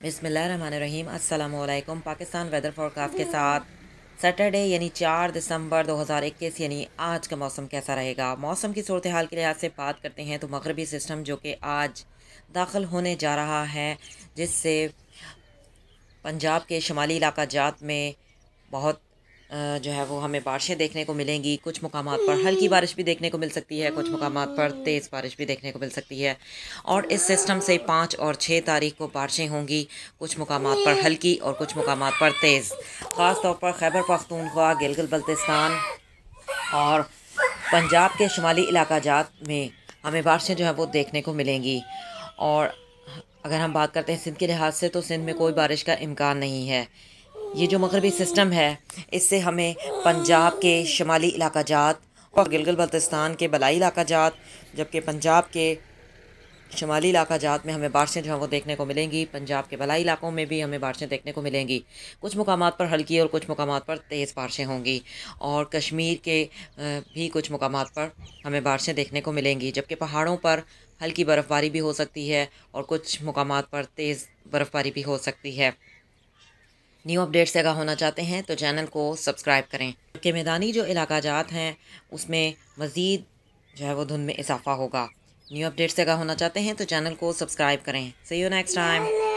बिसमीम अल्लाम Pakistan weather forecast के साथ सैटरडे, यानी चार दिसंबर 2021 यानी आज का मौसम कैसा रहेगा? मौसम की सूरत हाल के लिहाज से बात करते हैं तो मगरबी सिस्टम, जो कि आज दाखिल होने जा रहा है, जिससे पंजाब के शुमाली इलाका जात में बहुत जो है वो हमें बारिशें देखने को मिलेंगी, कुछ मकाम पर हल्की बारिश भी देखने को मिल सकती है, कुछ मकाम पर तेज़ बारिश भी देखने को मिल सकती है। और इस सिस्टम से पाँच और छः तारीख को बारिशें होंगी, कुछ मकाम पर हल्की और कुछ मकाम पर तेज़। ख़ास तौर पर खैबर पख्तूनख्वा, गिलगित बल्तिस्तान और पंजाब के शुमाली इलाका जात में हमें बारिशें जो है वो देखने को मिलेंगी। और अगर हम बात करते हैं सिंध के लिहाज से तो सिंध में कोई बारिश का इम्कान नहीं है। ये जो मगरबी सिस्टम है, इससे हमें पंजाब के शुमाली इलाका जात और गिलगित बल्तिस्तान के बलाई इलाका जात, जबकि पंजाब के शुमाली इलाका जात में हमें बारिशें जो हैं वो देखने को मिलेंगी, पंजाब के बलाई इलाकों में भी हमें बारिशें देखने को मिलेंगी। कुछ मकाम पर हल्की और कुछ मकाम पर तेज़ बारिशें होंगी और कश्मीर के भी कुछ मकाम पर हमें बारिशें देखने को मिलेंगी, जबकि पहाड़ों पर हल्की बर्फ़बारी भी हो सकती है और कुछ मकाम पर तेज़ बर्फ़बारी भी हो सकती है। न्यू अपडेट्स से अगर होना चाहते हैं तो चैनल को सब्सक्राइब करें। के मैदानी जो इलाका जात हैं, उसमें मज़ीद जो है वो धुंध में इजाफा होगा। न्यू अपडेट्स से अगर होना चाहते हैं तो चैनल को सब्सक्राइब करें। सही हो नेक्स्ट टाइम